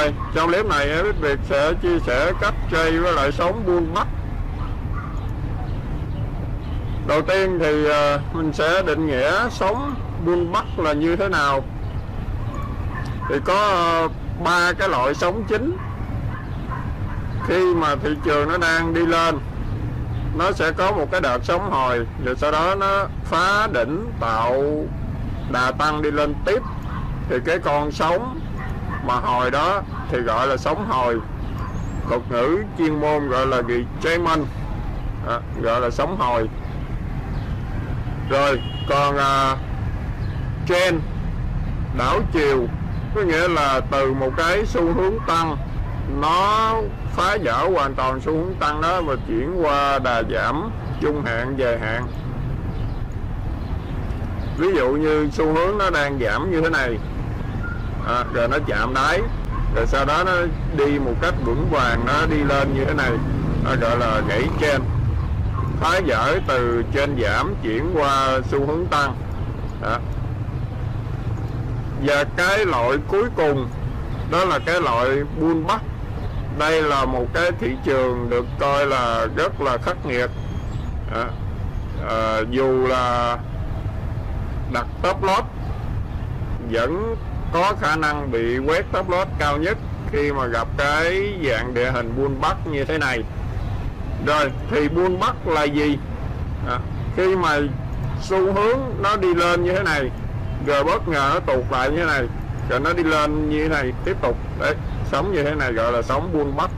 Rồi, trong clip này em biết Việt sẽ chia sẻ cách chơi với lại sóng buôn bắt Đầu tiên thì ờ, mình sẽ định nghĩa sóng buôn bắt là như thế nào. Thì có ờ, ba cái loại sóng chính. Khi mà thị trường nó đang đi lên Nó sẽ có một cái đợt sóng hồi Rồi sau đó nó phá đỉnh tạo đà tăng đi lên tiếp. Thì cái con sóng mà hồi đó thì gọi là sóng hồi. Thuật ngữ chuyên môn gọi là gì German à, gọi là sóng hồi. Rồi còn à, trend đảo chiều có nghĩa là từ một cái xu hướng tăng nó phá vỡ hoàn toàn xu hướng tăng đó và chuyển qua đà giảm trung hạn dài hạn. Ví dụ như xu hướng nó đang giảm như thế này à, rồi nó chạm đáy. Rồi sau đó nó đi một cách vững vàng nó đi lên như thế này. Nó gọi là gãy trên. Phá dở từ trên giảm chuyển qua xu hướng tăng. Đó. và cái loại cuối cùng đó là cái loại bull bắt. Đây là một cái thị trường được coi là rất là khắc nghiệt. À, à, dù là đặt top loss vẫn có khả năng bị quét top loss cao nhất khi mà gặp cái dạng địa hình buôn bắc như thế này. Rồi thì buôn bắc là gì? À, khi mà xu hướng nó đi lên như thế này rồi bất ngờ nó tụt lại như thế này rồi nó đi lên như thế này tiếp tục đấy sống như thế này gọi là sống buôn bắc.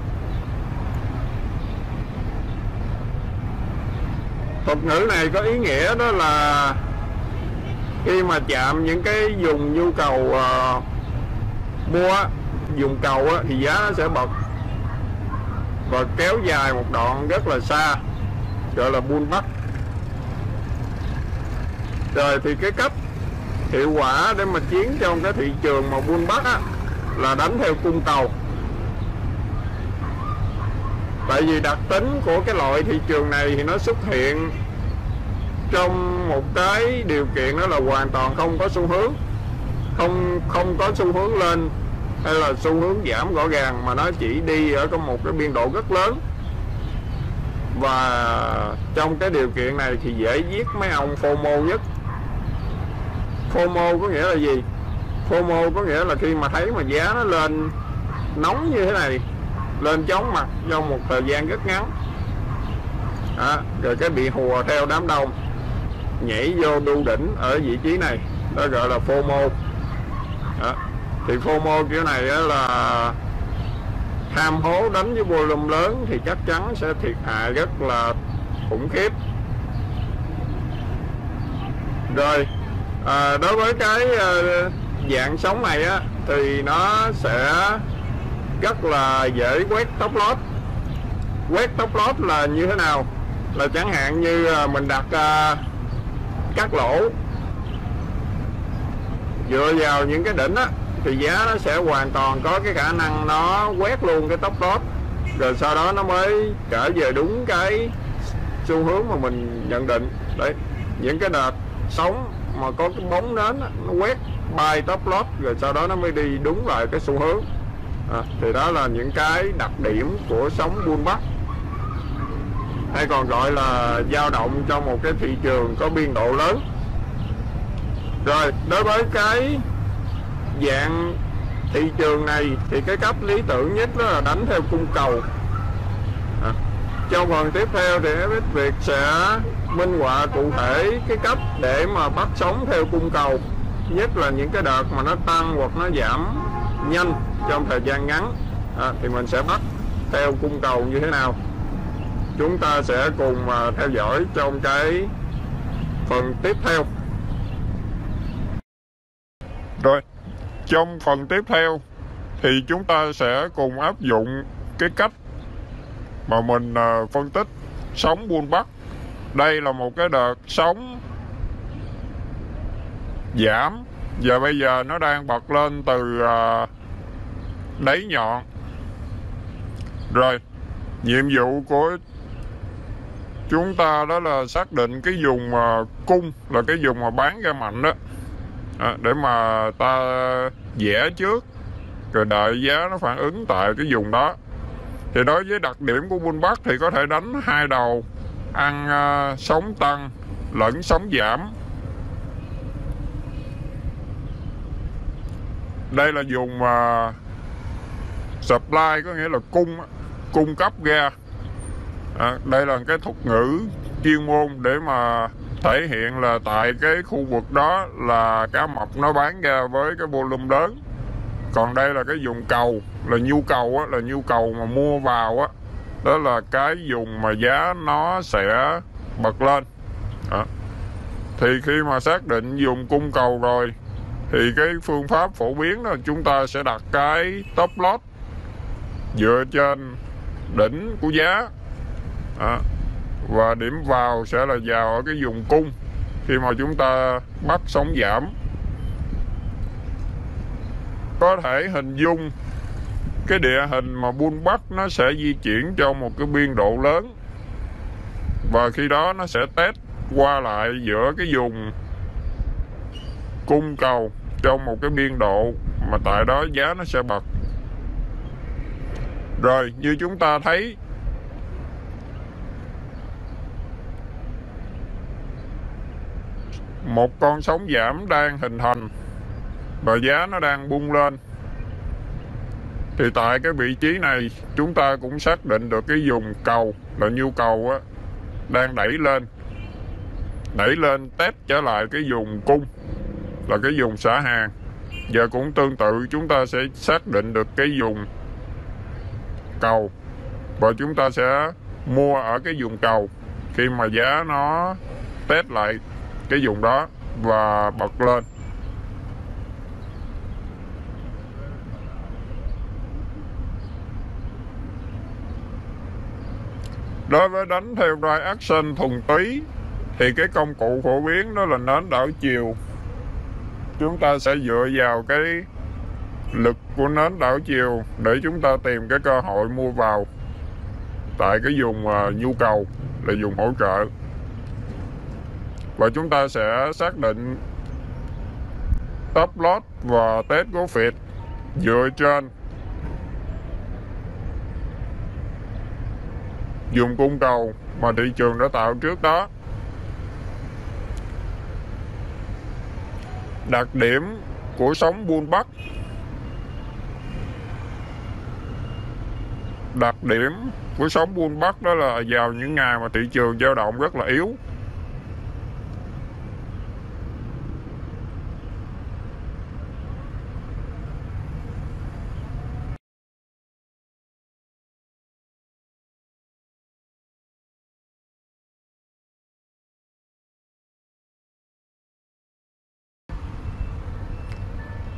Thuật ngữ này có ý nghĩa đó là khi mà chạm những cái dùng nhu cầu uh, mua dùng cầu á, thì giá nó sẽ bật. Và kéo dài một đoạn rất là xa gọi là bull bắt. Rồi thì cái cách hiệu quả để mà chiến trong cái thị trường mà bull bắt á là đánh theo cung cầu. Tại vì đặc tính của cái loại thị trường này thì nó xuất hiện trong một cái điều kiện đó là hoàn toàn không có xu hướng không không có xu hướng lên hay là xu hướng giảm rõ ràng mà nó chỉ đi ở trong một cái biên độ rất lớn. Và trong cái điều kiện này thì dễ giết mấy ông FOMO nhất. FOMO có nghĩa là gì? FOMO có nghĩa là khi mà thấy mà giá nó lên nóng như thế này lên chóng mặt trong một thời gian rất ngắn. À, rồi cái bị hùa theo đám đông nhảy vô đu đỉnh ở vị trí này đó gọi là FOMO. Đó. thì FOMO kiểu này là tham hố đánh với volume lớn thì chắc chắn sẽ thiệt hại rất là khủng khiếp. Rồi à, đối với cái ờ, dạng sống này á thì nó sẽ rất là dễ quét top lót. Quét top lót là như thế nào? Là chẳng hạn như ờ, mình đặt ờ, cắt lỗ. Dựa vào những cái đỉnh á thì giá nó sẽ hoàn toàn có cái khả năng nó quét luôn cái top top rồi sau đó nó mới trở về đúng cái xu hướng mà mình nhận định. Đấy những cái đợt sóng mà có cái bóng nến nó quét bay top lót rồi sau đó nó mới đi đúng lại cái xu hướng. À, thì đó là những cái đặc điểm của sóng buôn bắc hay còn gọi là dao động trong một cái thị trường có biên độ lớn. Rồi đối với cái dạng thị trường này thì cái cách lý tưởng nhất đó là đánh theo cung cầu. À. trong phần tiếp theo thì FX Việt sẽ minh họa cụ thể cái cách để mà bắt sóng theo cung cầu. Nhất là những cái đợt mà nó tăng hoặc nó giảm nhanh trong thời gian ngắn. À, thì mình sẽ bắt theo cung cầu như thế nào? Chúng ta sẽ cùng à, theo dõi trong cái phần tiếp theo. Rồi, trong phần tiếp theo thì chúng ta sẽ cùng áp dụng cái cách mà mình à, phân tích sóng buôn bắc đây là một cái đợt sóng giảm và bây giờ nó đang bật lên từ à, đáy nhọn. Rồi, nhiệm vụ của chúng ta đó là xác định cái vùng mà cung là cái vùng mà bán ra mạnh đó. À, để mà ta vẽ trước rồi đợi giá nó phản ứng tại cái vùng đó. Thì đối với đặc điểm của bull bắc thì có thể đánh hai đầu ăn uh, sóng tăng lẫn sóng giảm. Đây là dùng uh, à, supply có nghĩa là cung cung cấp ra à, đây là cái thuật ngữ chuyên môn để mà thể hiện là tại cái khu vực đó là cá mập nó bán ra với cái volume lớn. Còn đây là cái dùng cầu là nhu cầu á, là nhu cầu mà mua vào á. Đó là cái dùng mà giá nó sẽ bật lên. À. thì khi mà xác định dùng cung cầu rồi thì cái phương pháp phổ biến là chúng ta sẽ đặt cái top lot dựa trên đỉnh của giá à, và điểm vào sẽ là vào ở cái vùng cung. Khi mà chúng ta bắt sóng giảm có thể hình dung cái địa hình mà buôn bắt nó sẽ di chuyển trong một cái biên độ lớn. Và khi đó nó sẽ test qua lại giữa cái vùng cung cầu trong một cái biên độ mà tại đó giá nó sẽ bật. Rồi như chúng ta thấy một con sóng giảm đang hình thành và giá nó đang bung lên. Thì tại cái vị trí này chúng ta cũng xác định được cái dùng cầu là nhu cầu á, đang đẩy lên. Đẩy lên test trở lại cái dùng cung là cái dùng xả hàng. Giờ cũng tương tự chúng ta sẽ xác định được cái dùng cầu và chúng ta sẽ mua ở cái vùng cầu. Khi mà giá nó test lại cái vùng đó và bật lên. Đối với đánh theo drive action thuần túy, thì cái công cụ phổ biến đó là nến đảo chiều. Chúng ta sẽ dựa vào cái lực của nến đảo chiều để chúng ta tìm cái cơ hội mua vào tại cái vùng à, nhu cầu, là dùng hỗ trợ và chúng ta sẽ xác định top loss và test của Việt dựa trên dùng cung cầu mà thị trường đã tạo trước đó. Đặc điểm của sóng buôn bắc. Đặc điểm của sóng buôn bắc đó là vào những ngày mà thị trường dao động rất là yếu.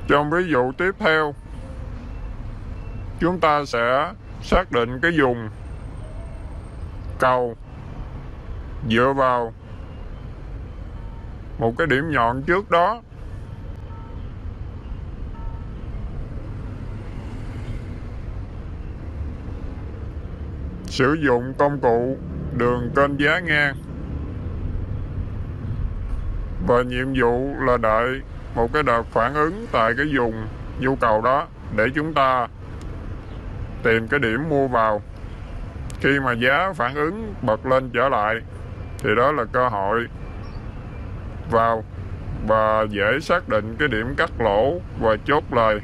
Trong ví dụ tiếp theo, chúng ta sẽ xác định cái dùng cầu dựa vào một cái điểm nhọn trước đó. Sử dụng công cụ đường kênh giá ngang và nhiệm vụ là đợi một cái đợt phản ứng tại cái vùng nhu cầu đó để chúng ta tìm cái điểm mua vào. Khi mà giá phản ứng bật lên trở lại, thì đó là cơ hội vào và dễ xác định cái điểm cắt lỗ và chốt lời.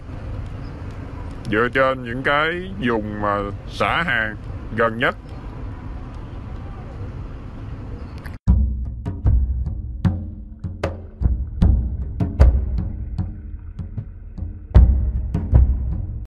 Dựa trên những cái dùng mà xả hàng gần nhất